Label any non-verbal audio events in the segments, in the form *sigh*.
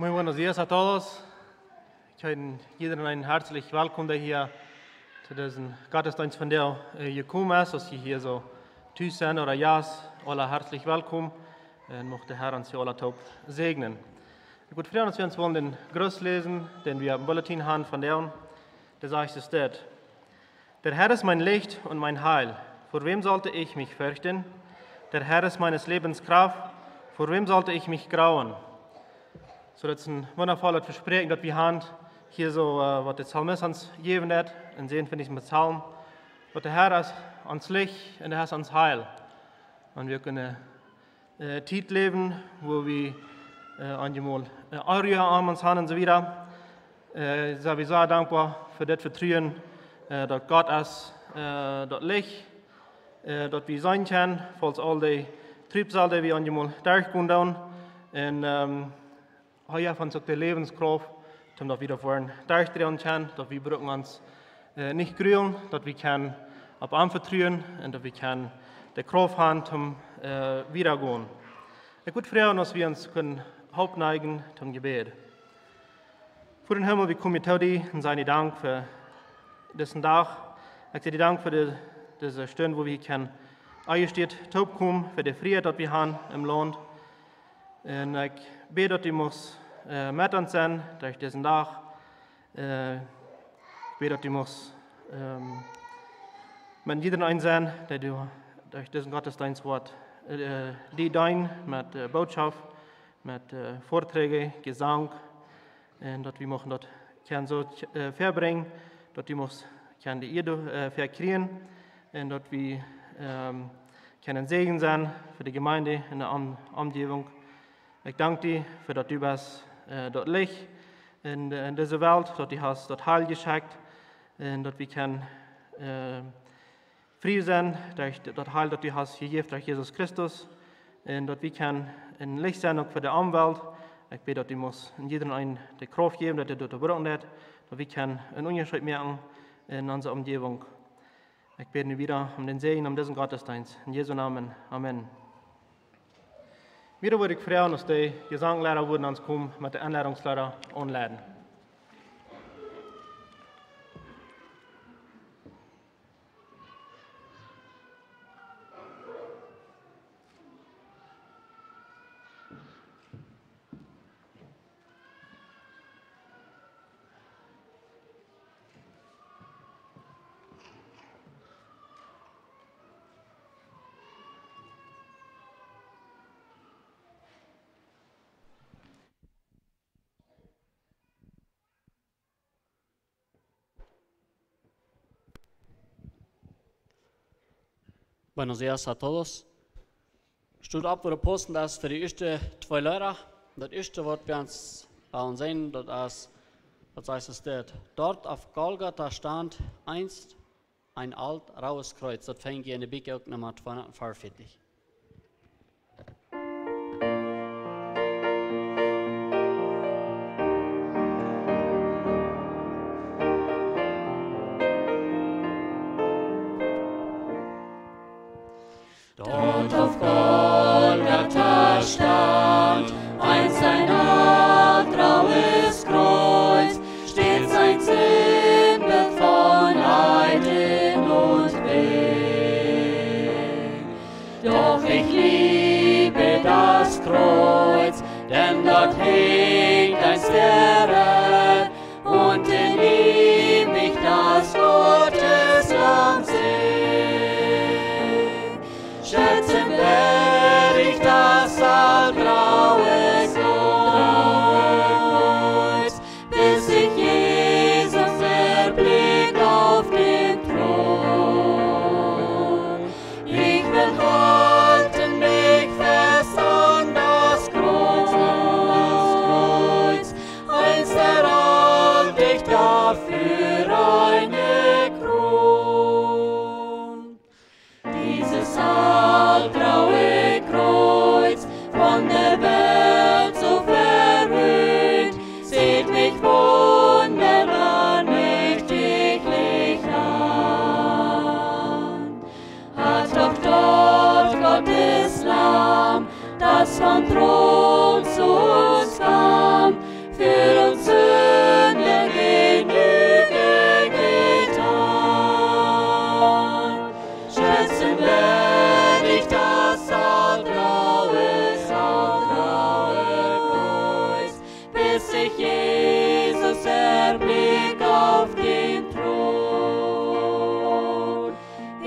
Muy buenos días a todos. Ich heiße jeden ein herzlich willkommen hier zu diesem Gottesdienst von der äh, ist, dass Sie hier so tüß sind oder ja, alle herzlich willkommen. Und möchte Herr uns alle taub segnen. Würde freuen, dass wir uns wollen den Gruß lesen, den wir im Bulletin haben von der, der sagt es dort. Der Herr ist mein Licht und mein Heil. Vor wem sollte ich mich fürchten? Der Herr ist meines Lebens Kraft. Vor wem sollte ich mich grauen? So, das ist ein wundervolles Versprechen, das wir haben. Hier so, uh, was der Psalmist uns gegeben hat, und sehen finde ich mit Psalm. Was der Herr ist ans Licht und der Herr ist ans Heil. Und wir können äh, Zeit leben, wo wir äh, einmal äh, Eure an uns haben und so weiter. Äh, ich bin sehr dankbar für das Vertrauen, äh, dass Gott ist, äh, das Licht, äh, dass wir sein können, falls all die Triebsal, die wir einmal durchgehen. Und ähm, heute von der Lebenskraft, um dass wir davon durchdrehen können, dass wir brauchen uns äh, nicht grüßen, dass wir können auf anvertrauen und dass wir können die Kraft haben, um äh, wiedergehen. Ich würde freuen, dass wir uns können hauptneigen zum Gebet. Für den Himmel, kommen zu dir und sagen dir Dank für diesen Tag. Ich sage dir Dank für die, diese Stunde, wo wir können eingesteht, taub kommen, für die Freiheit, die wir haben im Land. Und ich bete, dass du musst äh, sein durch diesen Tag. Äh, ich bete, dass du musst ähm, mit jedem einen sein, der du durch diesen Gottesdienstwort äh, die dein mit äh, Botschaft, mit äh, Vorträgen, Gesang, und dass wir machen das können so äh, verbringen, dass wir muss können die Erde äh, verkriegen und dass wir ähm, können Segen sein für die Gemeinde in der Umgebung. Ich danke dir für das du bist, äh, dort Licht in, in dieser Welt, dass du hast dort Heil geschickt und dass wir können äh, frei sein durch das Heil, das du hast gegeben durch Jesus Christus und dass wir können ein Licht sein auch für die Umwelt. Ich bete, dass du musst in einen die Kraft geben, dass er dort brauchen hat, dass wir können einen Unterschied merken in unserer Umgebung. Ich bete wieder um den Segen um diesen Gottesdienst. In Jesu Namen. Amen. Wieder würde ich freuen, dass die Gesanglehrer würden uns kommen mit der Anleitungslehrer anladen. Buenos días a todos. Stut ab voor de posten dat is voor de eerste twee leren. Dat eerste wat we ons aan zijn, dat is, wat heißt es dort? Dort auf Golgatha stand einst ein alt, raues Kreuz. Das fängt in der Bibel auch Nummer 245.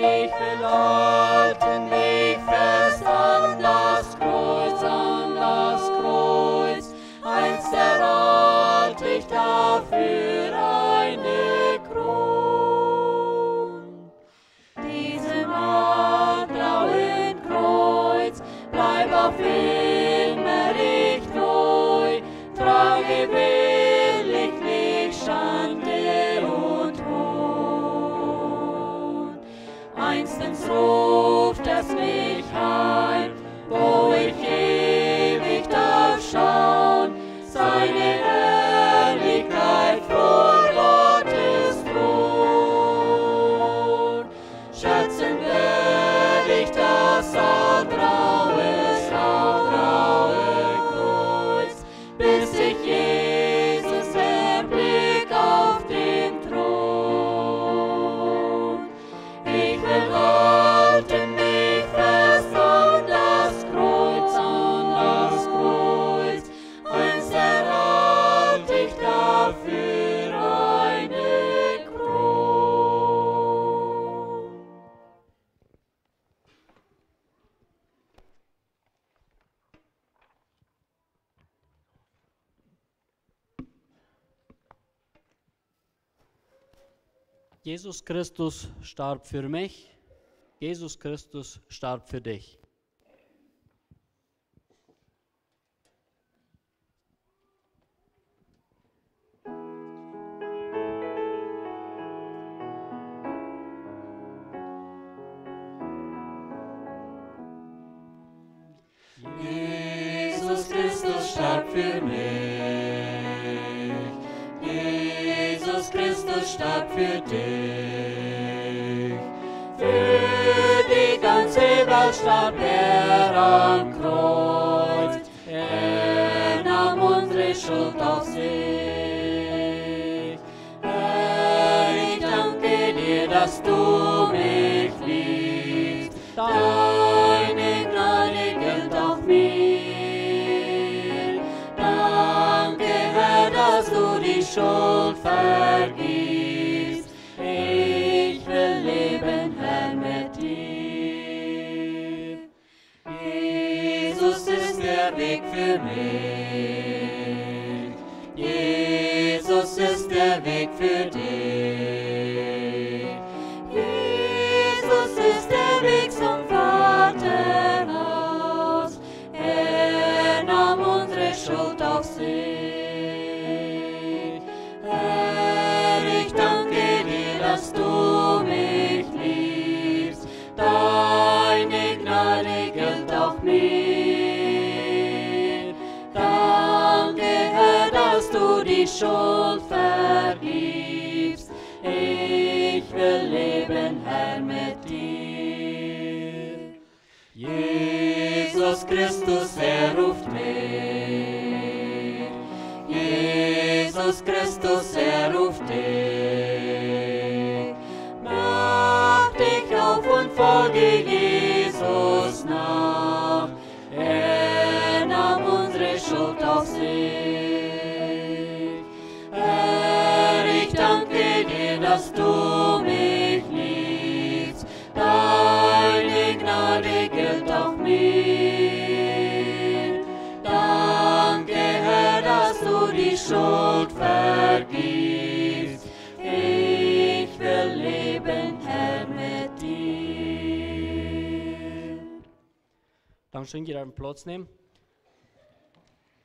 dich belohnt. Jesus Christus starb für mich, Jesus Christus starb für dich. Jesus Christus starb für mich. Christus starb für dich. Für die ganze Welt starb er am Kreuz. old fat geese. Christus, er ruft dich. Mach dich auf und folge Jesus nach. Er nahm unsere Schuld auf sich. Herr, ich danke dir, dass du mich liebst. Deine Gnade gilt auch mir. kann schon jeder einen Platz nehmen.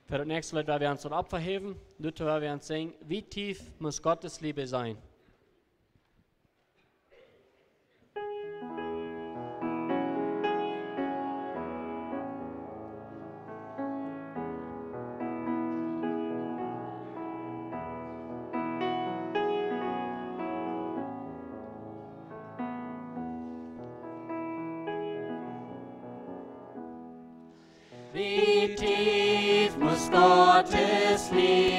Für das nächste Lied werden wir uns dann Opfer heben. Luther werden singen, wie tief muss Gottes Liebe sein. sleep.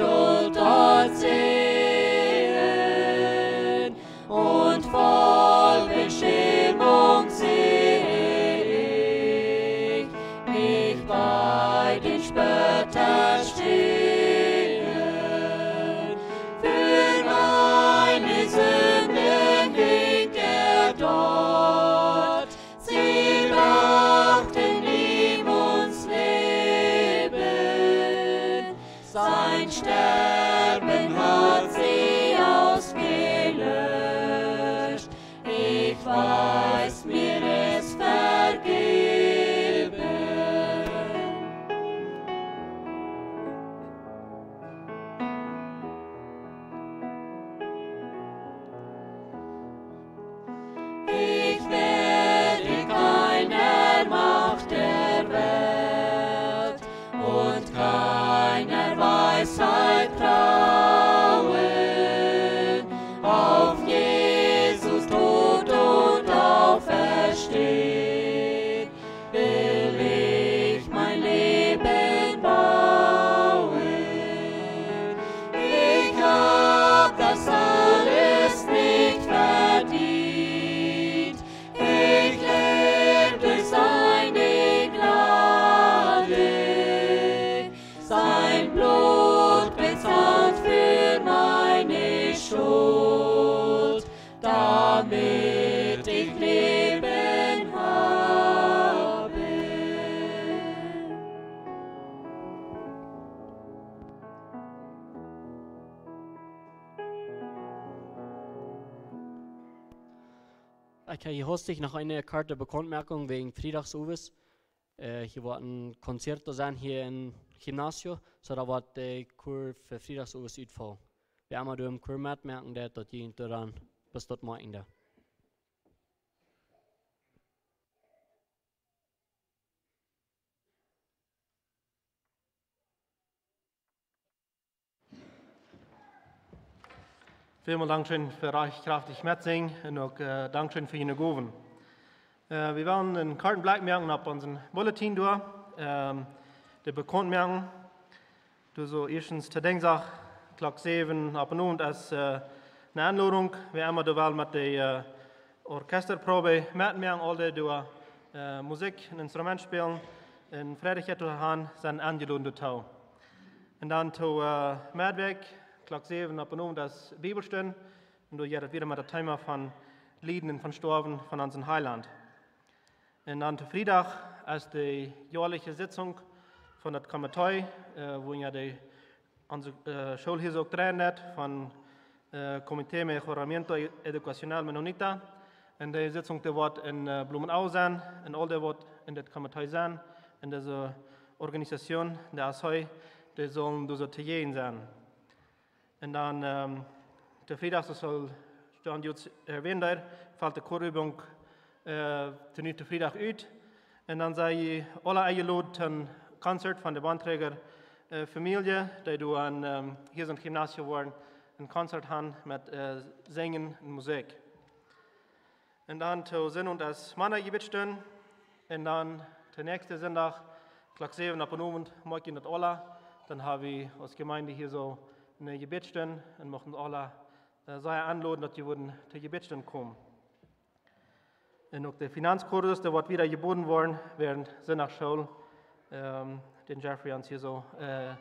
Schuld Okay, hier hast ich noch eine Karte Bekanntmerkung wegen Freitagsuwes. Äh, hier wird ein Konzert sein hier im Gymnasium, so da wird der Kur für Freitagsuwes utfallen. Wir haben im Kur merken, der dort jeden daran bis dort morgen da. Vielen Dank für euch kraftig Metzing und auch äh, Dankeschön für Ihre Goven. Äh, wir werden einen Kartenblatt merken auf unseren Bulletin durch. Ähm, der bekannt merken, du so erstens zu Denksache, Glock 7 ab und und als äh, eine Anladung. Wir haben da wel mit der Orchesterprobe mitmerken, alle du äh, Musik, ein Instrument spielen, und Friedrich hätte han sein angeladen tau. Und dann zu äh, Medweg, Glock 7 ab und um das Bibelstünden. Und du jetzt wieder mit der Thema von Lieden und von Storben von unserem Heiland. Dann zu Freitag als die jährliche Sitzung von der Komitee, äh, wo ja die unsere äh, Schule hier so hat, von äh, Comité Mejoramiento Educacional Menonita. Und die Sitzung die wird in Blumenau sein, all die wird in der Komitee sein, in dieser Organisation, der ASOI, die sollen diese Tijeen sein. Und dann ähm, der Freitag, das soll John Jutz erwähnt, hat, fällt die Chorübung äh, zu nicht Freitag uit. Und dann sei ich alle eingeladen zum Konzert von der Bandträger äh, Familie, die du an, ähm, hier im Gymnasium waren, ein Konzert haben mit äh, Singen und Musik. Und dann zu Sinn und als Mann gebetstunde. Und dann der nächste Sonntag, Klock 7 ab und um, morgen das Ola. Dann habe ich als Gemeinde hier so eine Gebetsstunde und möchten alle äh, sehr anladen, dass die würden zur Gebetsstunde kommen. Und auch der Finanzkurs, der wird wieder geboten worden während Sonntagsschule, ähm, den Jeffrey uns hier so äh,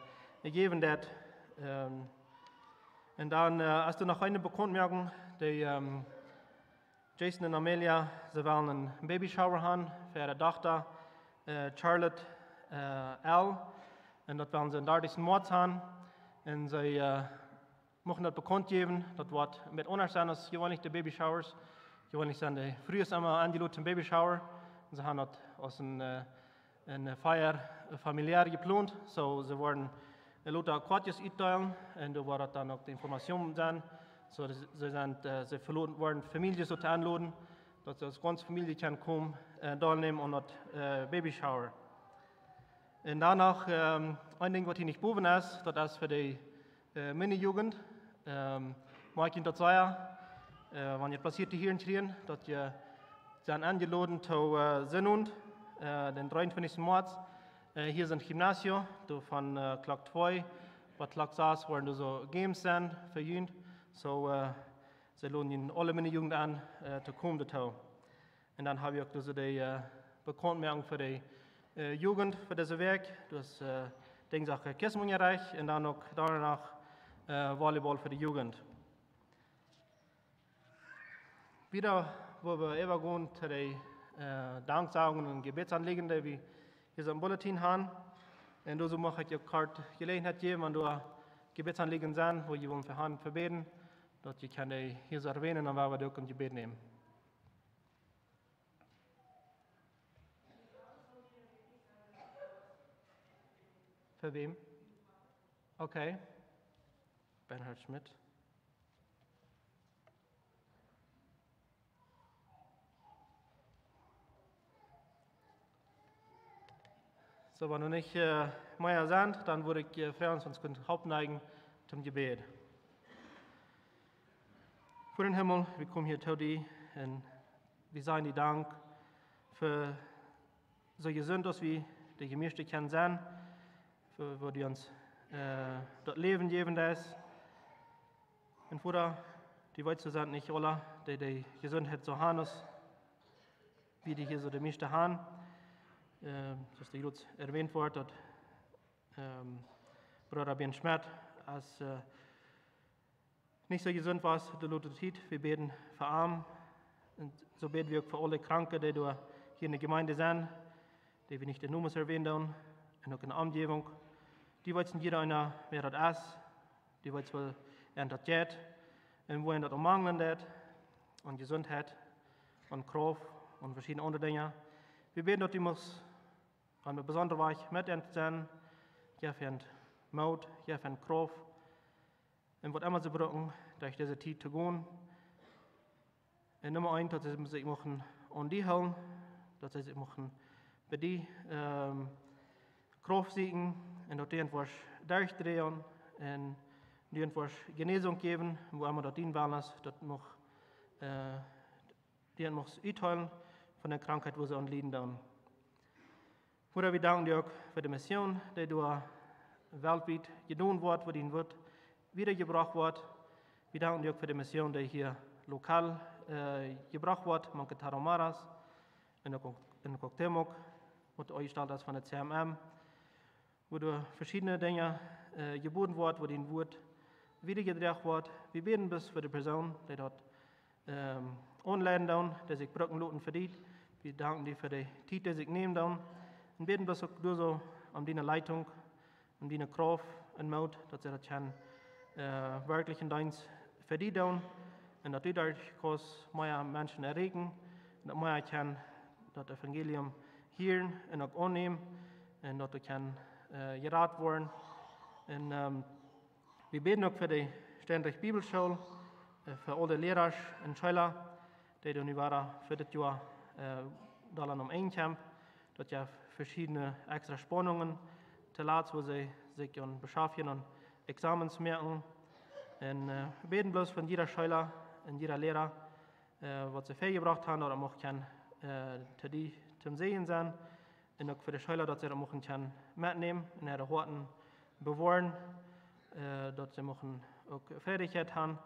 gegeben hat. Ähm, und dann, äh, als du noch eine Bekundmerkung, die ähm, Jason und Amelia, sie wollen einen Babyshower haben für ihre Tochter äh, Charlotte äh, L. Und das werden sie in 30. März haben. Und sie äh, möchten das bekannt geben. Das wird mit anders sein als gewöhnlich die Babyshowers. Gewöhnlich sind die frühest immer angeladen zum Babyshower. Und sie haben das aus einer äh, eine Feier familiär geplant. So, sie werden Leute Quatjes einteilen und da wird dann auch die Informationen sein. So, das- sie, sind, äh, sie verloren worden Familie so anladen, dass die ganze Familie kann kommen, äh, teilnehmen und das äh, Babyshower. Und danach, ähm, ein Ding, nicht boven ist, das ist für die äh, Mini-Jugend. Ähm, ich das sagen, äh, wenn ihr passiert hier in Trien, dass ihr sind eingeladen zu äh, Sinnund, äh, den 23. März. Äh, hier sind Gymnasio, du von äh, Klock 2 wat laks saß, waren du so Games sind für Jugend. So, äh, sie lohnen alle meine Jugend an, äh, zu kommen dazu. Und dann habe ich auch so die äh, Bekanntmachung für die äh, Jugend, für dieses Werk. Das äh, Ding Sache Kismung erreicht und dann auch danach äh, Volleyball für die Jugend. Wieder, wo wir übergehen zu den äh, Danksagungen und Gebetsanliegen, die wir hier im Bulletin haben. Und so mache ich gerade Gelegenheit geben, wenn du Gebetsanliegen sind, wo ihr für Hand verbeten, dass ihr kann die hier erwähnen, dann werden wir auch ein Gebet nehmen. Für wem? Okay. Bernhard Schmidt. So, wenn du nicht äh, mehr sind, dann würde ich äh, freuen, uns uns Hauptneigen zum Gebet. Für den Himmel, wir kommen hier zu dir und wir sagen dir Dank für solche Sünden, wie die gemischte kennen für wo die uns äh, dort Leben geben ist. Und Vater, die zu sein, nicht alle, die die Gesundheit so haben, wie die hier so die meiste haben äh, zoals de Jood erwähnt wordt, dat ähm, Bruder Ben Schmidt als äh, nicht so gesund war, der Lutherit. Wir beten für Arm und so beten wir auch für alle Kranken, die hier in der Gemeinde sind, die wir nicht in Nummers erwähnt haben, und auch in der Umgebung. Die wollen jeder einer, wer das ist, die wollen wohl, das geht, und wo er das ummangeln hat, und Gesundheit, und Kraft, und verschiedene andere Dinge. Wir beten, dass die muss an een bijzonder weich met hen zijn. Je vindt moed, je vindt kracht. En wat immer sie brauchen, durch diese Zeit zu gehen. Und Nummer eins, dass sie sich machen an die halten, dass sie sich machen bei die ähm, Kraft siegen und dass die einfach durchdrehen und die einfach Genesung geben, wo immer dort dienen wollen, dass noch äh, die muss utteilen von der Krankheit, wo sie an Lieden dann. Vader, vi danker dir für die Mission, die du weltweit getan wird, wo din wird wiedergebracht wird. Wir danken dir für die Mission, die hier lokal äh, gebracht wird, manche Taromaras, in der Koktemok, und euch das von der CMM, wo du verschiedene Dinge äh, geboten wird, wo din Wort wiedergebracht wird. Wir beten bis für die Person, die dort ähm, online down, die sich Brückenloten verdient. Wir danken dir für die Zeit, die sich nehmen down. Und beten das auch du so um deine Leitung, um deine Kraft und Mut, dass sie das äh, wirklich in deins verdienen und dass du dadurch kannst mehr Menschen erregen, dass mehr kann das Evangelium hören und auch annehmen und dass du kann äh, geraten werden. Und ähm, wir beten auch für die ständige Bibelschule, äh, für alle Lehrer und Schüler, die du für das Jahr äh, da um einkämpfen dat ja verschiedene extra Spannungen te laat, wo sie sich und beschaffen und Examens merken. Und äh, beten bloß von jeder Schüler und jeder Lehrer, äh, was sie fehlgebracht haben oder auch kann, äh, die zum Sehen sein. Und auch für die Schüler, dass sie auch kann mitnehmen und ihre Horten bewahren, äh, dass sie auch Fertigkeit haben,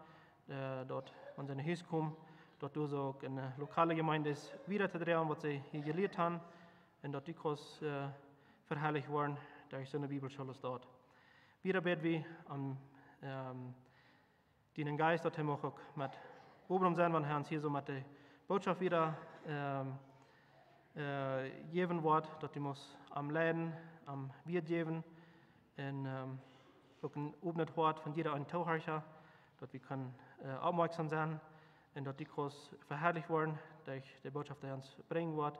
äh, dort, wenn sie in Haus kommen, dort du so in eine lokale Gemeinde ist, wieder zu drehen, was sie hier gelernt haben en dat die kos uh, verherrlicht worden durch seine Bibelschule dort. Wieder beten wir am ähm, den Geist, dass er auch mit oben sein, wenn Herrn hier so mit der Botschaft wieder ähm, äh, geben wird, dass die muss am Leiden, am Wirt geben, und ähm, auch ein obenes Wort von jeder ein Tauherrscher, dass wir können äh, aufmerksam sein und dass die Kurs verherrlicht werden durch die Botschaft, die uns bringen wird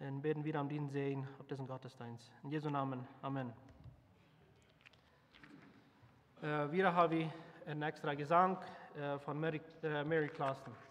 und beten wieder am Dienst sehen auf diesen Gottesdienst. In Jesu Namen. Amen. Äh, wieder habe ich einen extra Gesang äh, von Mary, äh, Mary Clausen.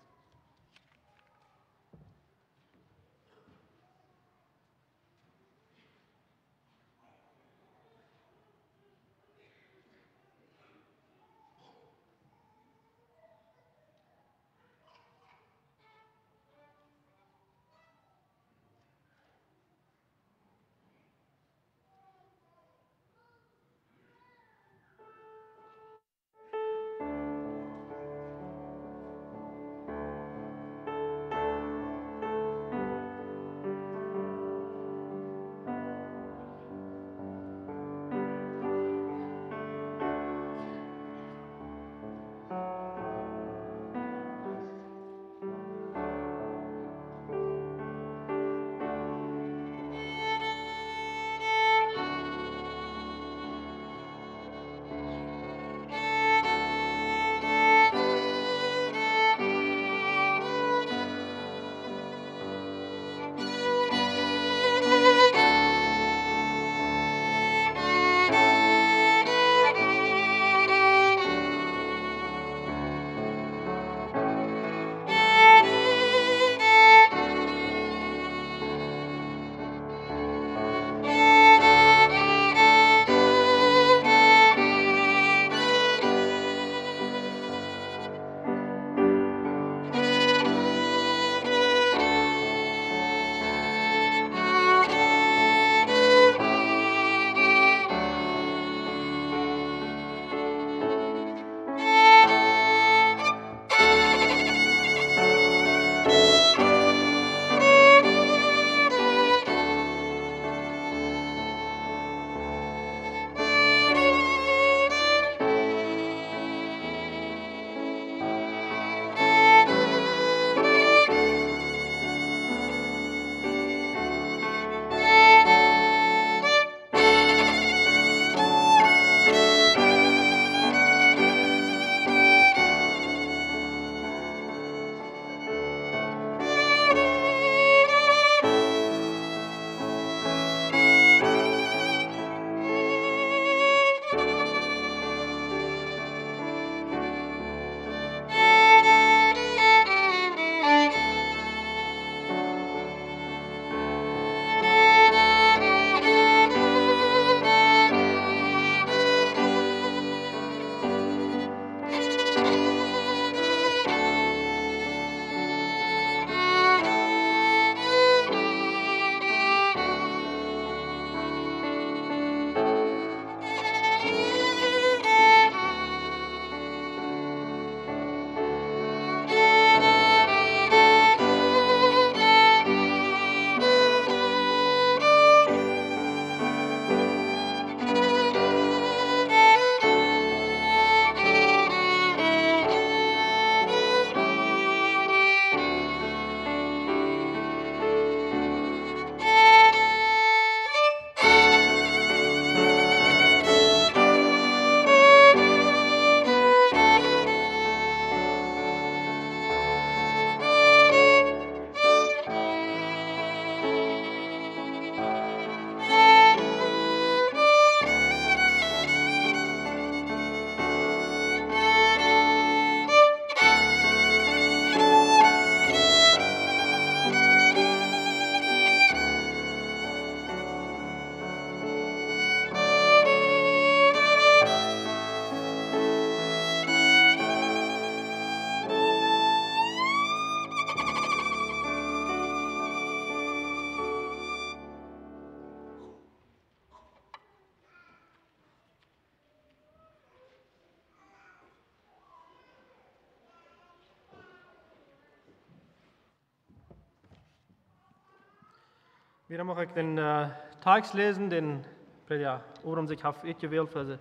Wieder mag ich den äh, Text lesen, den ja, Ohren sich ich gewählt für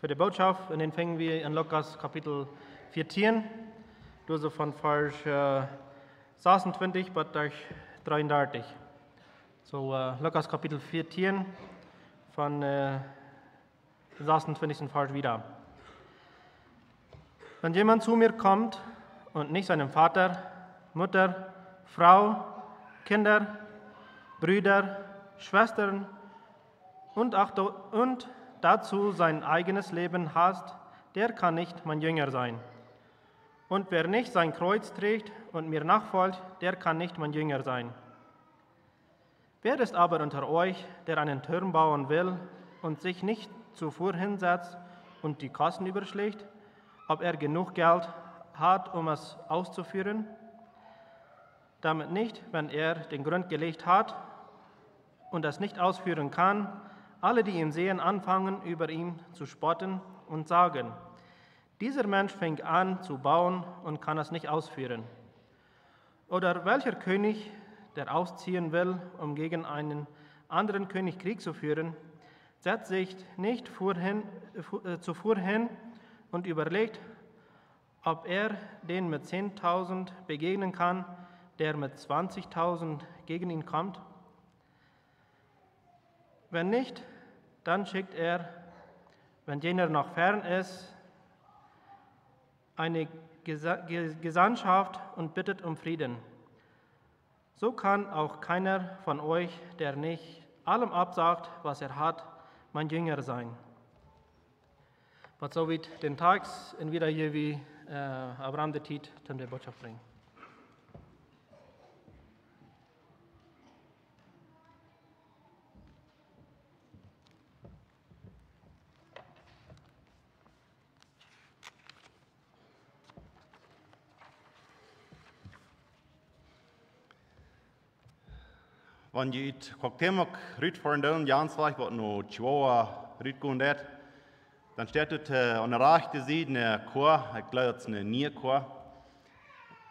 für die Botschaft. Und den fangen wir in Lukas Kapitel 14, also von Vers äh, 26 bis 33. So, äh, Lukas Kapitel 14, von äh, 26. Vers wieder. Wenn jemand zu mir kommt und nicht seinem Vater, Mutter, Frau, Kinder, Brüder, Schwestern und, und dazu sein eigenes Leben hasst, der kann nicht mein Jünger sein. Und wer nicht sein Kreuz trägt und mir nachfolgt, der kann nicht mein Jünger sein. Wer ist aber unter euch, der einen Turm bauen will und sich nicht zuvor hinsetzt und die Kosten überschlägt, ob er genug Geld hat, um es auszuführen? Damit nicht, wenn er den Grund gelegt hat und es nicht ausführen kann, alle, die ihn sehen, anfangen, über ihn zu spotten und sagen, dieser Mensch fängt an zu bauen und kann es nicht ausführen. Oder welcher König, der ausziehen will, um gegen einen anderen König Krieg zu führen, setzt sich nicht vorhin, äh, zuvor hin und überlegt, ob er den mit 10.000 begegnen kann, der mit 20.000 gegen ihn kommt? Wenn nicht, dann schickt er, wenn jener noch fern ist, eine Gesandtschaft und bittet um Frieden. So kann auch keiner von euch, der nicht allem absagt, was er hat, mein Jünger sein. Was so wie den Tags in wieder hier wie äh, Abraham der Tit, der Botschaft bringen. Wanneer je het cocktailmak ruit voor een janswaag wat no chihuahua ruit gundet, dan staat het uh, aan de rechte zijde een koor, ik geloof dat het een nierkoor.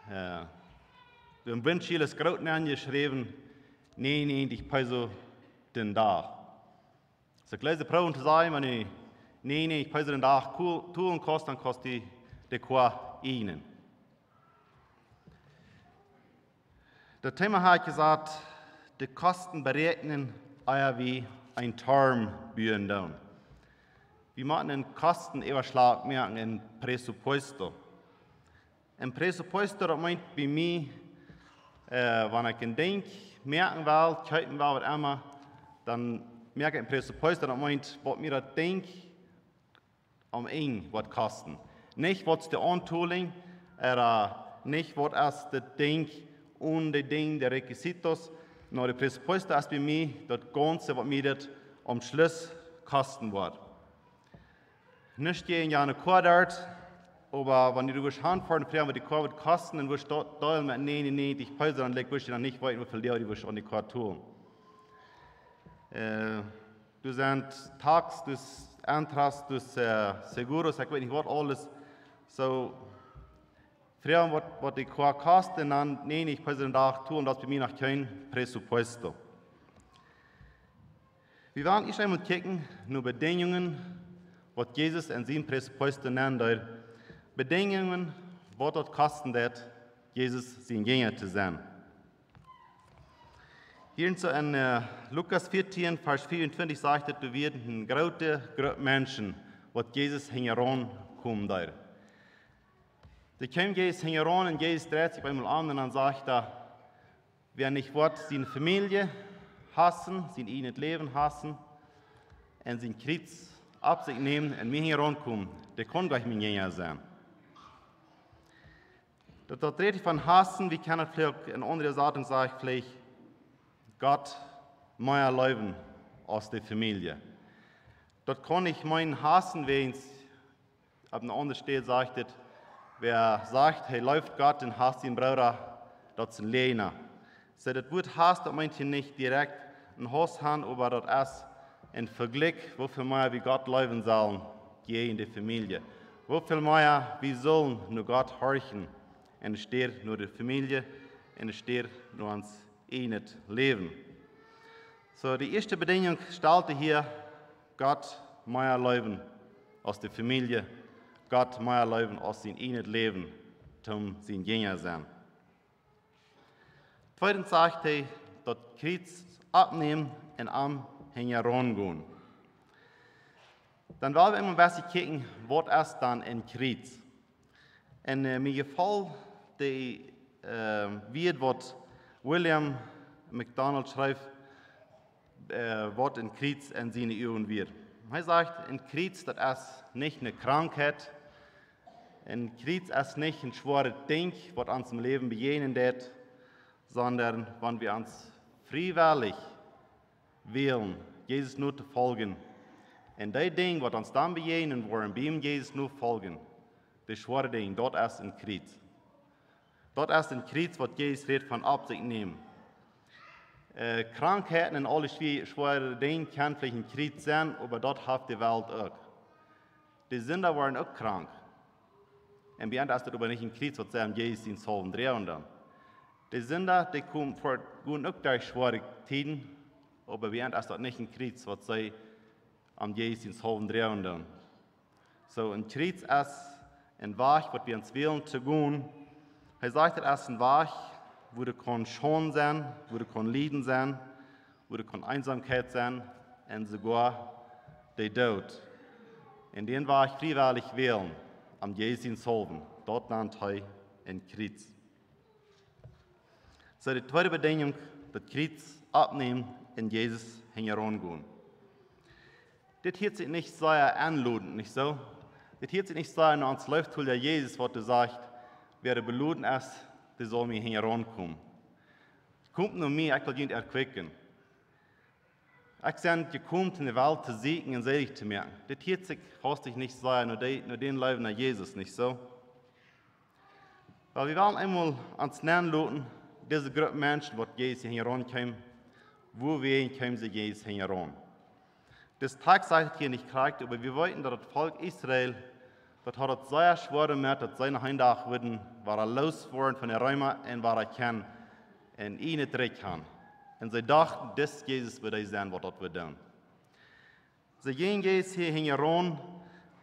Uh, Im Windschild ist groß angeschrieben, nee, nee, ich peise den da. So gleich Frau zu sagen, wenn ich, nee, nee, ich peise den da tun kostet, dann kostet die, die Chor ihnen. Das Thema hat gesagt, die Kosten berechnen, euer wie ein Turm bühen down. Wir machen einen Kostenüberschlag merken in Presupposto. Ein Presupposto, das meint bei mir, äh, wenn ich ein Denk merken will, kaufen will, was immer, dann merke ich ein Presupposto, das meint, was mir das Denk am eng was kosten. Nicht, was die Antooling, oder nicht, was das Denk und das Ding der Requisitos, Presupposto ist bei mir das Ganze, mir das am Schluss kosten wird. Nicht gehen ja eine Quadrat, aber wenn du durch Handfahren fahren, was die wird kosten, dann wirst du da mit nee, nee, nee, dich pause, dann wirst du dann nicht weiter, wie viel Lehrer du an die Karte tun. Äh, du sind Tax, du Antras, du äh, Seguros, ich weiß nicht, was alles. So, was, was die Karte kostet, dann nee, ich pause den Tag tun, das bei mir nach kein Presupposto. Wir werden ich einmal kicken, nur Bedingungen, was Jesus in seinem Presupposto nennt, Bedingungen, wat het kosten dat Jesus zijn Jünger zu sein. Hier in uh, Lukas 14, Vers 24 sagt es, du wirst ein große Gruppe Menschen, was Jesus hingeran kommen da. Die kommen Jesus hingeran und Jesus dreht sich einmal an und dann sagt er, wer nicht wird seine Familie hassen, sein eigenes Leben hassen und sein Kreuz ab sich nehmen und mir herankommen, der kann gleich mein Jünger sein. Dat redet van hassen, wie kann het vielleicht in andere Sachen sagen, vielleicht Gott mehr leben aus der Familie. Dort kann ich meinen hassen, wenn es ab einer anderen Stelle sagt, wer sagt, hey, läuft Gott und hasst den Bruder, ist ein Lehner. So, das Wort hasst, das meint hier nicht direkt ein Hass haben, aber das ist ein Vergleich, wofür mehr wie Gott leben sollen, je in der Familie. Wofür wir sollen nur Gott horchen en steer nur de familie en steer nur ans enet leven. So, die erste Bedingung stellte hier Gott mehr Leben aus der Familie, Gott mehr Leben aus sein eigenes Leben, zum sein Jünger sein. Zweitens sagt er, dass Kreuz abnehmen und am heran Dann wollen wir immer bisschen gucken, was ist dann ein Kreuz? Und äh, mir gefällt die äh, wie was William McDonald schreibt, äh, was ein Kreuz in seine Augen wird. Er sagt, ein Kreuz, das ist nicht eine Krankheit, ein Kreuz ist nicht ein schweres Ding, was uns im Leben begegnen wird, sondern wenn wir uns freiwillig wählen, Jesus nur zu folgen, und die Dinge, was uns dann begegnen wollen, bei ihm Jesus nur folgen, das schwere Ding, dort ist ein Kreuz. Dort ist ein Kreuz, was Jesus redet von Absicht nehmen. Äh, Krankheiten und alle schwere Dinge können vielleicht ein Kreuz sein, aber dort hat die Welt auch. Die Sünder waren auch krank. Und wir haben das aber nicht ein Kreuz, was sagen, Jesus in Salven drehen dann. Die Sünder, die kommen vor, gehen auch durch schwere Zeiten, aber haben das nicht ein Kreuz, was sie am Jesus in Salven drehen dann. So, ein Kreuz ist ein Weg, was wir uns wählen zu gehen. Er sagt, ein Weg, wo du kann schon sein, du kann Lieden sein, du kann Einsamkeit sein und sogar der Tod. In den war ich freiwillig wählen, am Jesus Solven. Dort nannt er ein Kreuz. So die zweite Bedingung, das Kreuz abnehmen in Jesus herangehen. Das hier sich nicht sehr anludend, nicht so? Das hier sich nicht sehr, ans läuft, der Jesus, was du sagst, wer beluden ist, der soll mir herankommen. Kommt nur mir, ich will ihn erquicken. Ich bin gekommen, in die Welt zu siegen und selig zu merken. Das heißt sich nicht sein, nur, die, nur den Leben nach Jesus, nicht so? Weil wir wollen einmal ans Nennen lassen, diese Gruppe Menschen, die Jesus herankommen, wo wir kommen sie Jesus heran. Das Tag sagt hier nicht korrekt, aber wir wollten, dass das Volk Israel dat hat het sehr schwer met dat zijn heindag worden, waar er los von der Römer und waar er kan en ene terug gaan. En ze dachten, das Jesus wird er sein, was dat we doen. Ze gingen Jesus hier hingeron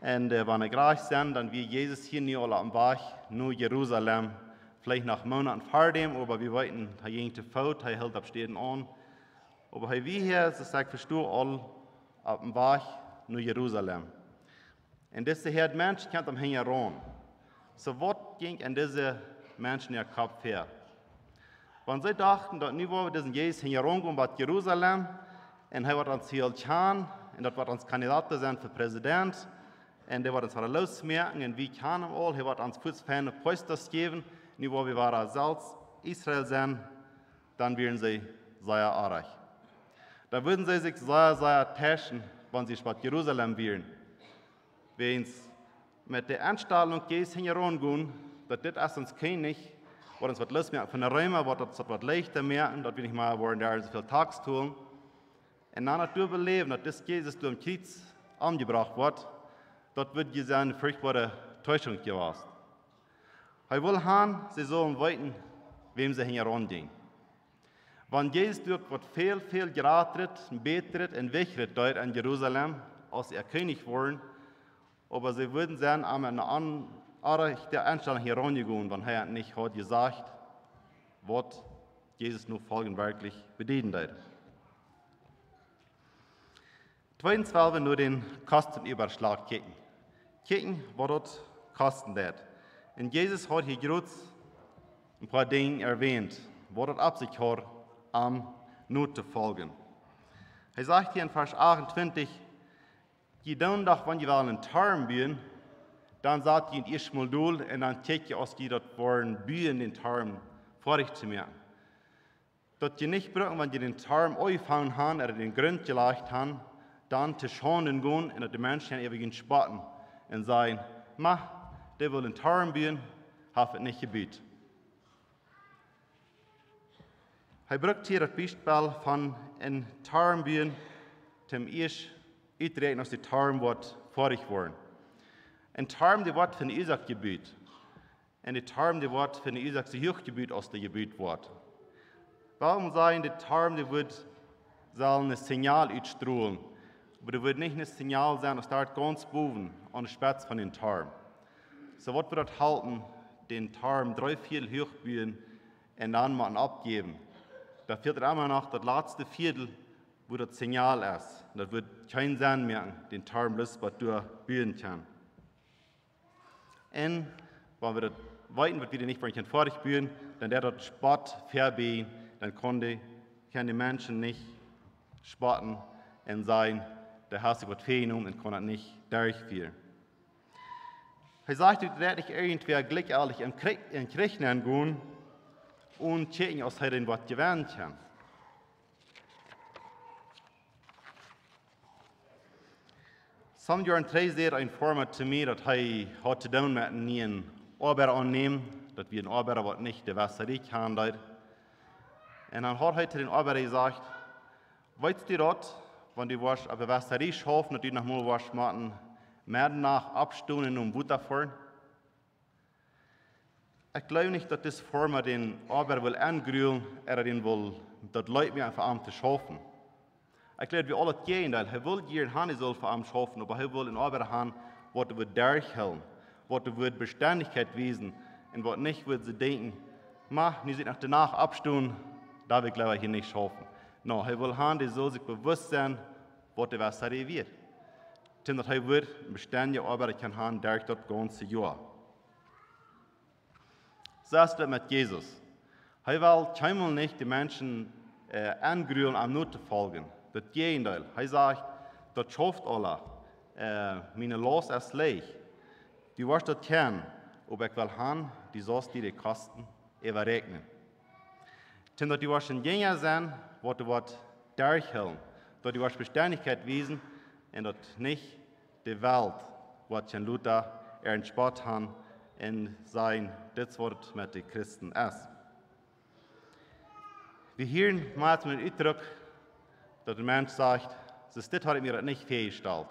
und äh, wenn er gleich sind, dann wie Jesus hier nicht alle am Weg, nur Jerusalem, vielleicht nach Monaten vor dem, aber wir wollten, er ging zu Fuß, er hält abstehen an. Aber wie hier, sie sagt, verstehe all, auf dem Weg, nur Jerusalem. Und diese Herd Menschen kennt am heran. So was ging an diese Menschen ihr Kopf her? Wenn sie dachten, dass nie wir diesen Jesus herangehen bei Jerusalem, und er wird uns hier kann, und das wird uns Kandidat sein für Präsident, und er wird uns alle losmerken, und wie kann er all, er wird uns Fußfähne Posters geben, nie wo wir waren selbst Israel sein, dann wären sie sehr arg. Da würden sie sich sehr, sehr täuschen, wenn sie bei Jerusalem wären weens met de aanstelling gees herangaan, dat dit als ons kennig, wat ons wat lust merken von der Römer, wat ons wat leichter merken, dat wir nicht mal wollen, da so viel Tags tun. Und dann natürlich beleben, dass das Jesus durch den Kreuz angebracht wird, wird diese eine furchtbare Täuschung gewesen. Er will haben, sie sollen weiten, wem sie herangehen. Wenn Jesus durch was viel, viel geratet, betet und wegritt dort in Jerusalem, als er König worden, aber sie würden sein an eine andere Einstellung hier reingehen, wenn er nicht hat gesagt, was Jesus nur folgen wirklich bedienen wird. Zweitens wollen wir nur den Kostenüberschlag kicken. Kicken, was dort kosten wird. Und Jesus hat hier kurz ein paar Dinge erwähnt, was dort ab sich hat, am nur zu folgen. Er sagt hier in Vers 28, je dan dag wanneer je wel een term bent, dan zat je in eerst mal doel en dan kijk je als je dat een buien den term vorig zu merken. Dat je nicht brauchen, wenn je den term aufhauen haben oder den Grund gelegt haben, dann zu schonen gehen und die Menschen ewig spotten und sagen, ma, der will einen term buen, hat es nicht gebiet. Er braucht hier das Beispiel von einem term buen, zum ersten uitrekenen als die term wat vorig worden. Een term die wordt van Isaac gebied. En die term die wordt van Isaac's hooggebied als de gebied wordt. Waarom zijn die term die wordt soll ein Signal ausstrahlen. Aber das wird nicht ein Signal sein, das startet ganz boven an der Spitze von den Tarm. So was wir das halten, den Tarm drei, vier hochbühen und dann mal abgeben. Da fehlt immer noch das letzte Viertel, wo das Signal ist. Das wird kein Sinn mehr, den Tarm lösbar durchbühen kann. Und wenn wir das weiten, wird wieder nicht bei fertig bühen, dann der dort Sport verbehen, dann konnte, die Menschen nicht spotten und sein, der sich was fehlen und das nicht durchführen. Er sagt, du wirst nicht irgendwer glücklich in Krieg gehen und checken, aus er den was gewähnt kann. Some Jahren drei sehr informativ zu mir, dass er heute tun mit einem Arbeiter annehmen, dass wir ein Arbeiter, was nicht der Wasserie kann, Und dann hat heute den Arbeiter gesagt, weißt du dort, wenn du was auf der Wasserie schaffen, dass du noch mal was machen, mehr nach abstunden und Butter fahren? Ich glaube nicht, dass das Form den Arbeiter will angrühen, er den will, dass Leute mir einfach am zu schaffen. Wir alle gehen, weil er will hier han soll für am schaffen, aber er will in Arbeit haben, was wird durchhalten, was wird Beständigkeit wiesen und was nicht wird sie denken, mach, nie sich nach danach abstun, da wir glaube hier nicht schaffen. No, er will haben, die soll sich bewusst sein, was der was wird. Denn er wird beständige Arbeit kann haben, durch das ganze Jahr. Das mit Jesus. Er will keinmal nicht die Menschen äh, angrühen, am Not zu folgen. Das Gegenteil. Er sagt, das schafft alle. Meine Los ist leeg. Du wirst das kennen, ob ich will haben, die sollst die Kosten überrechnen. Denn dass du wirst ein Jünger sein, wo du was durchhalten. Dass du wirst Beständigkeit wiesen und dass nicht die Welt, was Jan Luther er in Sport haben, in sein, das Wort mit den Christen ist. Wir hören mal mit Ausdruck, dass der Mensch sagt, das hat ich mir nicht festgestellt.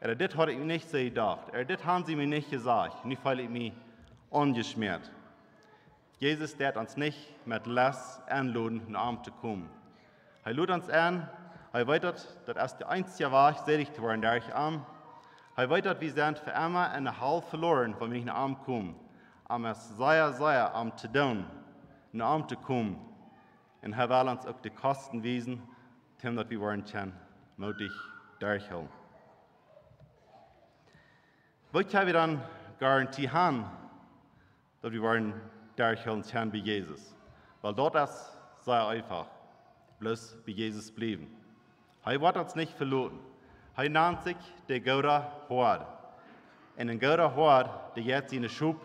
Er hat ich mir nicht so gedacht. Er das haben sie mir nicht gesagt. Nicht weil ich mich ungeschmiert. Jesus der uns nicht mit Lass anladen, in Arm zu kommen. Er lud uns an, er weitert, dass erst der einzige war, selig zu werden, der ich arm. Er weitert, wir sind für immer eine halb verloren, wenn wir in den Arm kommen. Am es sehr, sehr am zu tun, in den Arm zu kommen. Und er will uns auch die Kosten wiesen, Tim dat wir waren chan mutig durchhalten. Wat haben wir dann Garantie haben, dass wir waren durchhalten chan wie Jesus? Weil dort ist sehr einfach, bloß wie Jesus blieben. Er wird uns nicht verloren. Er nennt sich der Gouda Horde. Und ein Gouda Horde, der jetzt seine Schub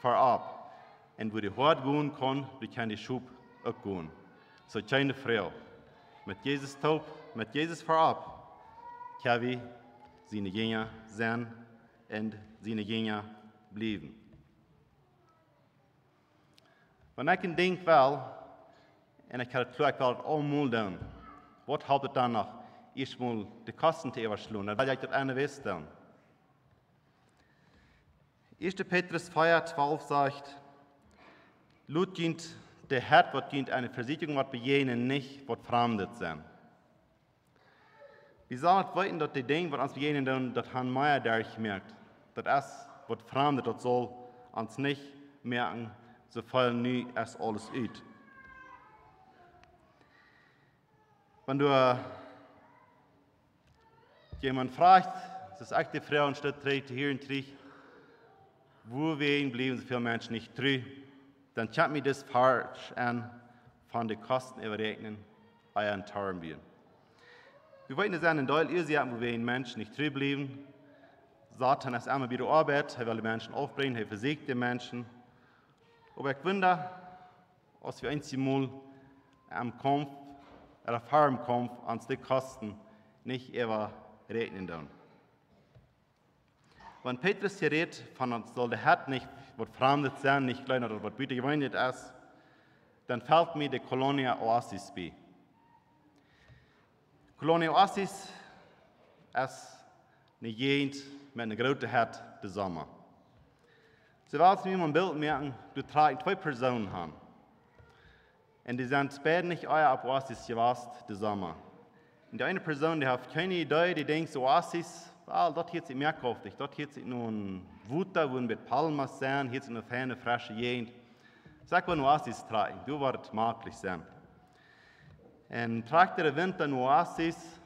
vorab. Und wo die Horde gehen kann, die kann die Schub auch gehen. So keine Frau met Jezus taub, met Jezus voorop, we zijn Jünger zijn en zijn Jünger blijven. Wanneer ik denk wel, en ik had het gelijk wel allemaal doen, wat houdt het dan nog? Eerst mal de kosten te overslaan, dan wil ik dat ene wist dan. 1. Petrus 4, 12 sagt, Lut der Herr wird dient eine Versicherung wird bejenen nicht, wird fremdet sein. Wir sollen weiten, dass die Dinge, was uns bejenen tun, dass Han Meier dadurch merkt, dass es wird fremdet, das soll uns nicht merken, so fallen nie erst alles ut. Wenn du äh, jemand fragt, das ist echt die Frau und steht hier in Trich, wo wir blieben so viele Menschen nicht treu, dann chat mir das falsch an von den Kosten überrechnen, euren Tauren bieten. Wir wollten sagen, in Deutschland, ihr seht, wo wir in Menschen nicht treu bleiben. Satan ist einmal wieder Arbeit, er will die Menschen aufbringen, er versiegt die Menschen. Aber ich wundere, als wir ein Mal am Kampf, oder vor dem Kampf, uns die Kosten nicht überrechnen dürfen. Wenn Petrus hier redet, von uns soll der Herr nicht wat fremdet sein, nicht kleiner oder was bitte gemeint ist, dann fällt mir die Kolonia Oasis bei. Kolonia Oasis ist eine Gegend mit einer großen Herd zusammen. Sie wollen mir ein Bild merken, du trägst zwei Personen haben. Und die sind beide nicht euer Oasis gewesen, die Sommer. Und die eine Person, die hat keine Idee, die denkt, Oasis, ah, mehr kräftig, dort hier sie nur ein Wutter, wo mit Palmas sein, hier sie eine feine, frische Gegend. Sag mal, Oasis tragen, du wirst möglich sein. Und tragt der Winter in Oasis,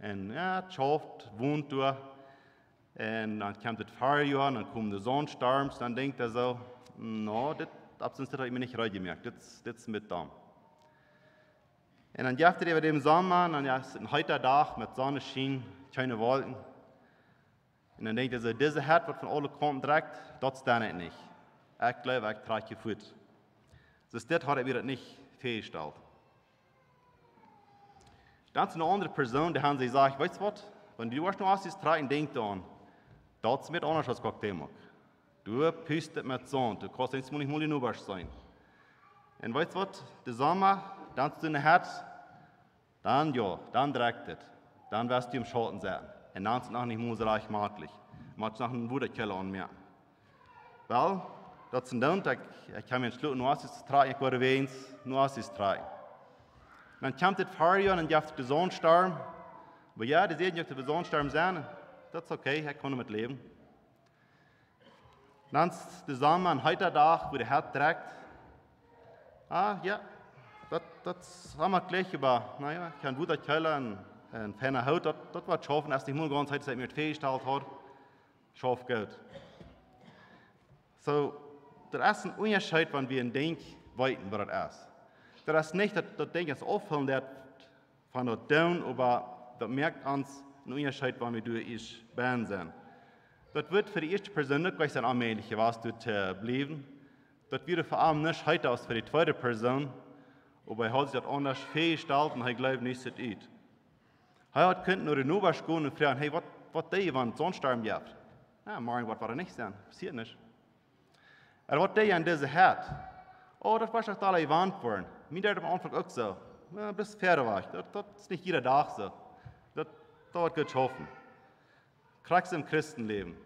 und ja, schafft, wohnt du, und dann kommt das Fahrjahr, dann kommt der Sonnensturm, dann denkt er so, no, das absens hat ich mir nicht reingemerkt, das, das ist mit da. Und dann jafft er über dem Sommer, dann ja, ist ein heiter Tag mit Sonne schien, keine Wolken. Und dann denkt er so, diese Herd wird von allen Kanten direkt, das ist dann nicht. Ich glaube, ich trage Fuß. Das das hat er mir nicht festgestellt. Dann ist eine andere Person, die haben sie gesagt, weißt du was, wenn du erst noch was ist, tragen, denk daran, das ist mit anders als Cocktail. Du püstet mit Sonne, du kannst jetzt nicht mal in Ubersch sein. Und weißt du was, der Sommer, dann ist dein Herz, dann ja, dann direkt. Dann wirst du im Schatten sein. Es noch nicht mehr so leicht möglich. Man hat noch einen Wuderkeller an mir. Weil, dat is een dan, ik, ik kan mijn sluit nu is tragen, ik word weens, nu is tragen. Dan komt het Fahrjahr und jaft de Sonnensturm. Aber ja, die sehen ja, de Sonnensturm zijn. Das ist okay, ich kann damit leben. Dann ist der Sommer ein heiter Tag, wo der Herz trägt. Ah, ja, das haben wir gleich über, naja, ich kann guter Keller, ein, ein feiner Haut, das wird schaffen, erst die heute, seit mir festgestellt hat, schaff Geld. So, der ist ein Unterschied, wenn wir denken, weiten, was das ist. Das ist nicht, dass das Ding ist auffallen, der von der down, aber das merkt uns einen Unterschied, wenn wir durch ist, Band sind. Das wird für die erste Person nicht gleich sein allmählich, was du zu bleiben. Das wird vor allem nicht heute aus für die zweite Person, aber er hat sich das anders festgestellt und er glaubt nicht, dass es. Hat könnten in den gehen und fragen, hey, was der, wenn sonst sterben gibt? Ja, morgen wird er nicht sein, passiert nicht. Er wat deed aan deze het? Oh, dat was echt alle verantwoorden. Mir deed am Anfang auch so. Ja, bis verder war ich. Das, das ist nicht jeder Tag so. Das dauert gut schaffen. Kriegst im Christenleben.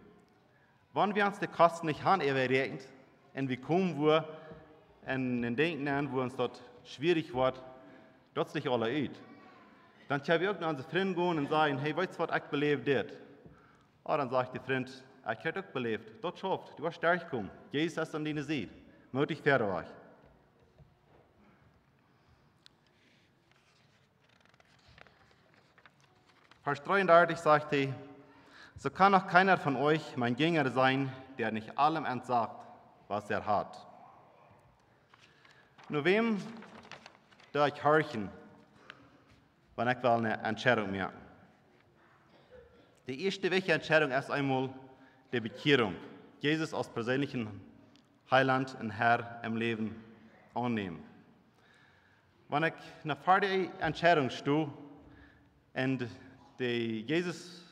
Wenn wir uns die Kosten nicht haben, überrechnet, und wir kommen wir in Denken an, wo uns dort schwierig wird, dort ist nicht alle Dann kann wir irgendwann unsere Freunde gehen und sagen, hey, weißt du, was ich belebt habe? Oh, dann sagt die Freund, ich habe auch belebt. Dort schafft, du hast stark kommen. Jesus hast an deine sieht. Mutig fertig war ich. Vers 33 sagt er, so kann auch keiner von euch mein Jünger sein, der nicht allem entsagt, was er hat. Nur wem da ich horchen, wenn ich eine Entscheidung mehr. Die erste wichtige Entscheidung ist einmal der Bekehrung. Jesus als persönlichen Heiland und Herr im Leben annehmen. Wenn ich eine fertige Entscheidung stehe und die Jesus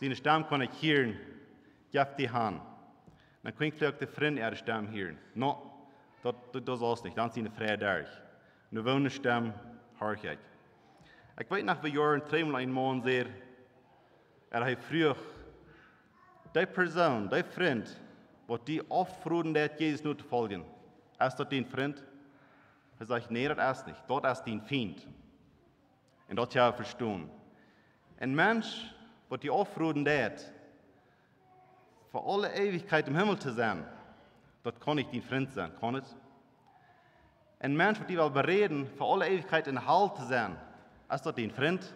seine Stimme kann ich hören, gibt die Hand. Dann kann ich vielleicht die Freund ihre Stimme hören. No, das, das, das ist nicht, dann sind sie frei durch. Eine wohne Stimme höre ich. Ich weiß nach wie Jahren dreimal ein Mann sehr, er hat früher, die Person, die Freund, wo die aufrufen, der Jesus nur zu folgen, ist das dein Freund? Er sagt, nee, das ist nicht, dort ist dein Feind. Und das ja verstehen. Ein Mensch, wo die aufrufen, der, für alle Ewigkeit im Himmel zu sein, das kann nicht dein Freund sein, kann es? Ein Mensch, der will bereden, für alle Ewigkeit in Halt zu sein, ist das dein Freund?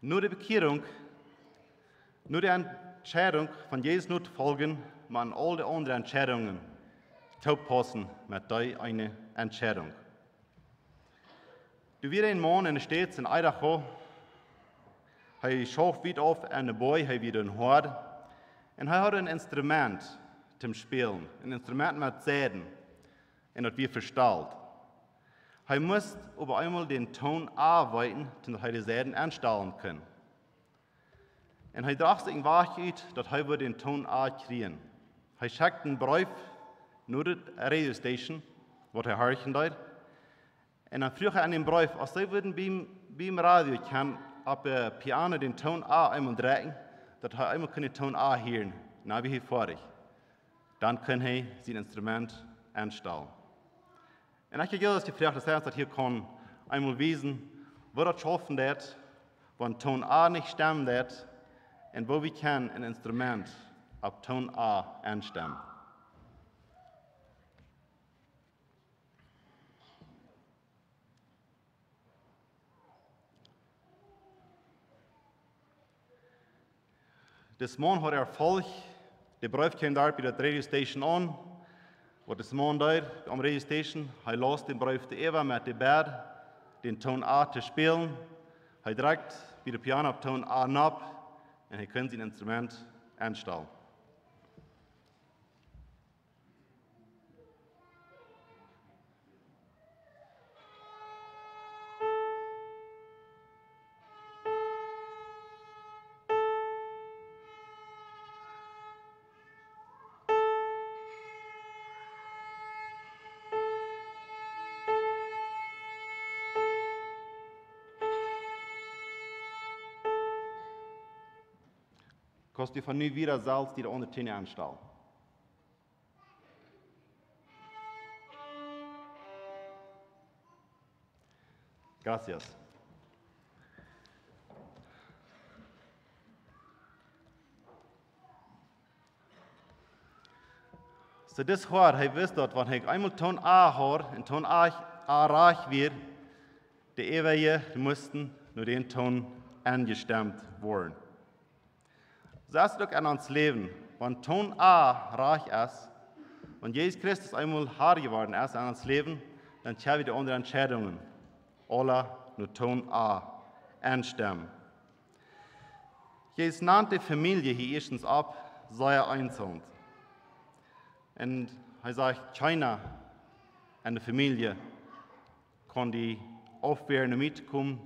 Nur die Bekehrung, nur die Entscheidung von Jesus nur folgen, man alle anderen Entscheidungen zu passen mit der eine Entscheidung. Du wirst ein Mann in der Stadt in Idaho, er schaut wieder auf einen Boy, er wieder ein Hort, und er hat ein Instrument zum Spielen, ein Instrument mit Säden, und das wird verstellt. Er muss aber einmal den Ton arbeiten, er die Säden anstellen kann. Und er dachte in Wahrheit, dass er den Ton kriegen. Er schickt einen Brief nur die Radiostation, wo er horchen dort. Und dann er an den Brief, als sie würden beim, beim Radio kann, ab der Piano den Ton A einmal drehen, dass er einmal den Ton A hören, na wie hier vorig. dan kan hij zijn instrument aanstellen. En ik heb jullie gevraagd dat dat hier kan eenmaal wezen, wat dat schaffen dat, wanneer toon A niet stemmen dat, en wo we kan een instrument op toon A aanstemmen. Dis morgen har er folk, de brøv kom der på det radio station on, dis morgen der om radio station, har lost den brøv til Eva med det bad, den ton A til spelen, har direkt på det piano ton A nop, og han kan sin instrument anstellen. Kost du von nu wieder Salz, die unter Tinne anstellen. Gracias. So das hoor, hij wist dat, want hij eenmaal toon A hoor en toon A, A reich weer, de eeuwige moesten nur den toon angestemmt worden. So ist es an uns Leben, wenn Ton A reich ist, wenn Jesus Christus einmal Haar geworden ist an uns Leben, dann haben wir die anderen Entscheidungen. Alle nur Ton A anstimmen. Jesus nannte Familie hier erstens ab, sei er einzeln. Und er sagt, in der Familie kann die aufwehren mitkommen,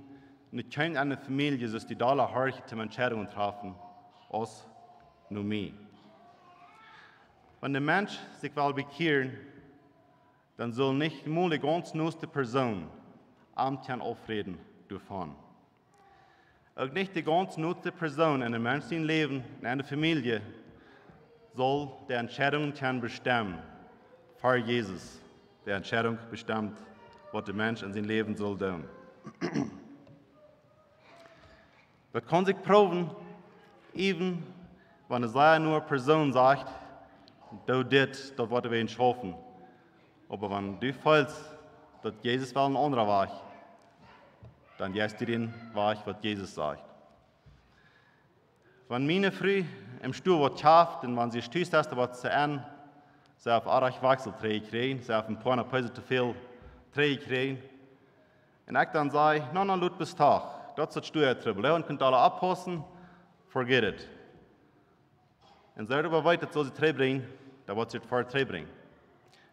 nicht andere Familie, so die da harte Entscheidungen treffen als nur mir. Wenn der Mensch sich will bekehren, dann soll nicht nur die ganz neueste Person Amtern aufreden dürfen. Auch nicht die ganz neueste Person in einem menschlichen Leben, in einer Familie, soll die Entscheidung bestimmen. Für Jesus, die Entscheidung bestimmt, was der Mensch in seinem Leben soll tun. *clears throat* Das kann sich proben, even wenn es leider nur Person sagt, du dit, das wird wir ihn schaffen. Aber wenn du dass Jesus will ein anderer Weg, dann gehst du den Weg, was Jesus sagt. Wenn meine Frau im Stuhl wird schafft, und wenn sie stößt, dass wird sie an, sie auf Arach Wachsel trägt rein, sie auf ein paar Pause zu viel trägt rein. Und ich dann sage, no, no, lut bis Tag, dort ist du ja Tribbel, und könnt alle abpassen, forget it. En zo er weiter soll sie terugbrengen, da wird sie vor terugbrengen.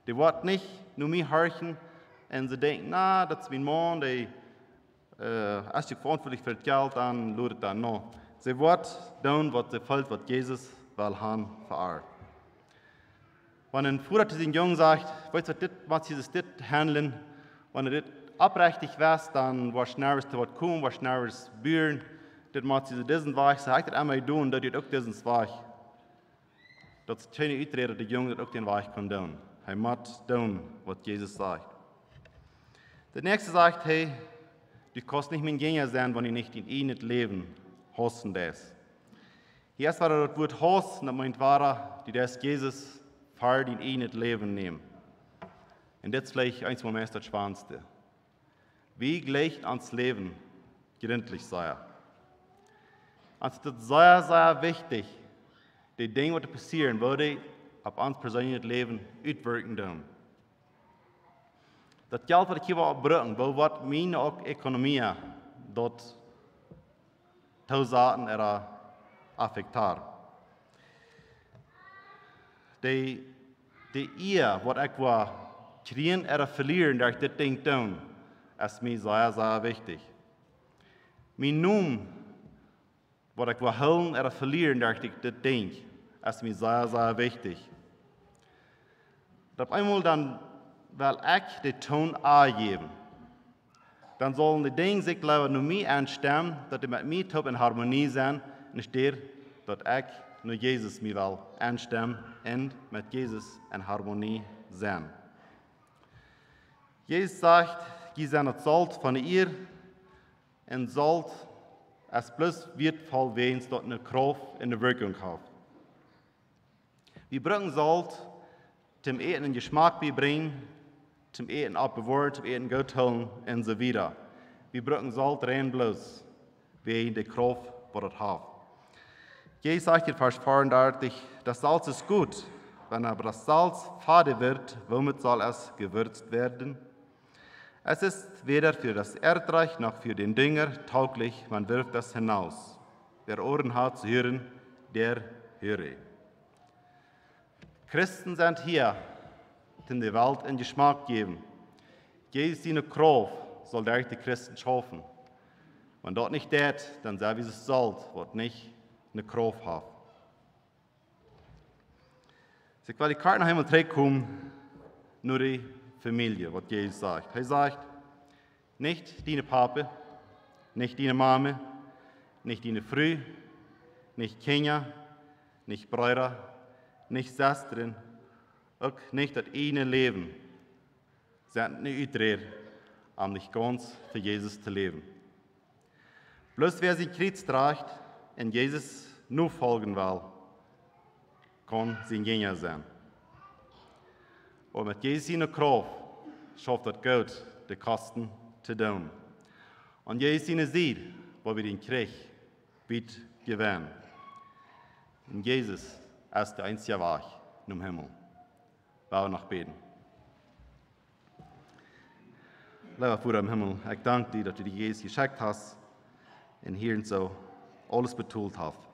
Die wird nicht nur mich horchen und sie denken, na, das ist mein Mann, der äh, ist verantwortlich für das Geld, dann ludet dann no. Sie wird tun, was sie fühlt, was Jesus will haben für Wenn ein Bruder zu seinem Jungen sagt, weißt du, dit, was dieses dit handeln, wenn er das abrechtig wärst, dann war schneller was kommen, war schneller bühren, dat maakt ze diesen Weg, ze heeft het aan mij doen, dat je ook diesen Weg. Dat is geen uitreden dat de jongen dat ook den Weg kan doen. Hij moet doen wat Jezus zegt. Der nächste sagt, hey, du kannst nicht mein Gänger sein, wenn ich nicht in ihn nicht leben, hosten das. Hier ist das Wort hosten, das meint war, die das Jesus fahrt in ihn nicht leben nehmen. Und das ist vielleicht eins vom das Spannendste. Wie gleicht ans Leben gründlich sei er? Also das ist sehr, sehr wichtig. Die Dinge, die passieren, würde auf uns persönliches Leben uitwerken doen. Dat geld wat ik hier wil opbrengen, wil wat mijn ook economie dat toezaten er affecteert. De, de eer wat ik wil krijgen er verlieren, ik dit ding doen, is mij zeer, zeer wichtig. Mijn noem wat ik wil houden er verlieren, dat ik dit denk, is mij zeer, zeer wichtig. Dat eenmaal dan wil ik de toon aangeven. Dan zullen de dingen zich laten naar mij aanstemmen, dat die met mij top in harmonie zijn, en steer dat ik nur Jesus mir will anstemmen und mit Jesus in Harmonie sein. Jesus sagt, gib seine Zolt von ihr und Zolt, es bloß wird voll wens dort eine Kraft in der Wirkung hat. Wir brauchen Zolt, zum Eten einen Geschmack beibringen, zum Eten abbewahren, zum Eten gut holen und so weiter. Wir brauchen Zolt rein bloß, wie die Kraft, was es hat. Jesus sagt in Vers 34, das Salz ist gut, wenn aber das Salz fade wird, womit soll es gewürzt werden? Es ist weder für das Erdreich noch für den Dünger tauglich, man wirft es hinaus. Wer Ohren hat zu hören, der höre. Christen sind hier, um die Welt in Geschmack geben. Jesus seine Kraft soll der die Christen schaffen. Wenn dort nicht tät, dann sei wie es soll, wird nicht eine Kraft haben. Så ich will die Karte nach Himmel zurückkommen, nur die Familie, was Jesus sagt. Er sagt, nicht deine Papa, nicht deine Mama, nicht deine Früh, nicht Kinder, nicht Brüder, nicht Schwestern, auch nicht das eine Leben, sind nicht uitreed um nicht ganz für Jesus zu leben. Bloß wer sich Kreuz trägt und Jesus nur folgen will, kann sein Gänger sein. Und mit Jesus Kraft schafft das Gott, die Kosten zu tun. Und Jesus in der Sieg, wo wir den Krieg wird gewinnen. Und Jesus ist der einzige Weg im Himmel. Wir noch beten. Lieber Vater im Himmel, ich danke dir, dass du die Jesus geschickt hast und hier und so alles betont hast.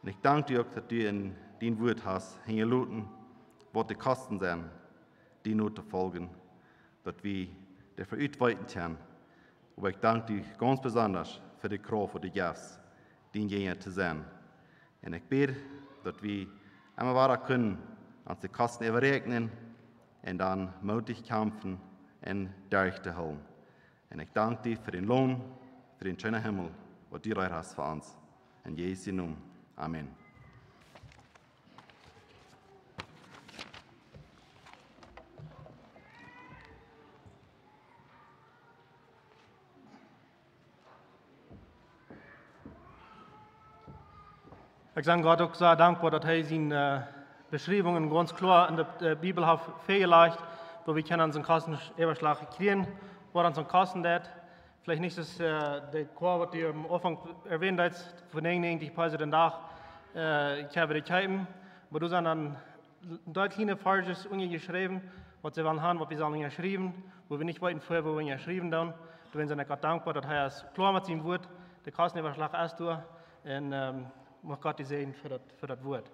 Und ich danke dir auch, dass du in dein Wort hast, hingeluten, was die Kosten sind, die nur zu folgen, dass wir der verütweiten können. Aber ich danke dir ganz besonders für die Kraft und die Gäste, die in Gänge zu sein. Und ich bete, dass wir immer weiter können, uns die Kosten überrechnen und dann mutig kämpfen und durchzuholen. Und ich danke dir für den Lohn, für den schönen Himmel, was du hast für uns. In Jesu Namen. Amen. Ik ben God ook zo dankbaar dat hij zijn uh, beschrijvingen ganz klar in de, de Bibel heeft vastgelegd, wo wir können unseren Kosten Überschlag kriegen, wo unseren Kosten dat. Vielleicht nicht das, äh, der Chor, was ihr am Anfang erwähnt habt, von 99 Preise den Tag, äh, ich habe die Zeiten, wo du dann dort kleine Farges geschrieben, was sie wollen haben, was wir sollen geschrieben, wo wir nicht wollten vorher, wo wir geschrieben haben. Du sind Gott dankbar, dass er es klar mit seinem Wort, der Kostenüberschlag erst durch, und ähm, mag Gott die sehen für das, für Wort.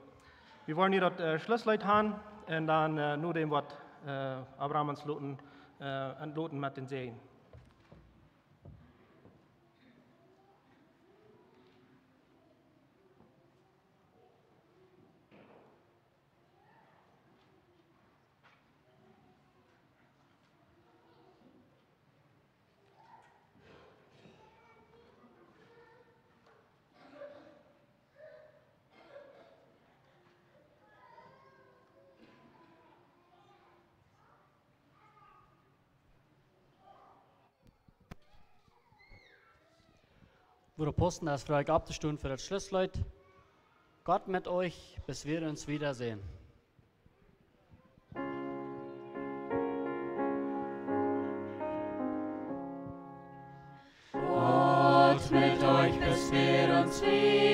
Wir wollen hier das äh, Schlusslied haben und dann äh, nur dem Wort äh, Abraham entloten, äh, entloten mit den Seen. Der Posten das frage ab der Stunde für das Schlussleut. Gott mit euch, bis wir uns wiedersehen. Gott mit euch, bis wir uns wiedersehen.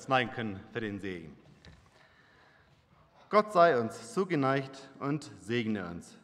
uns neigen können für den Segen. Gott sei uns zugeneigt und segne uns.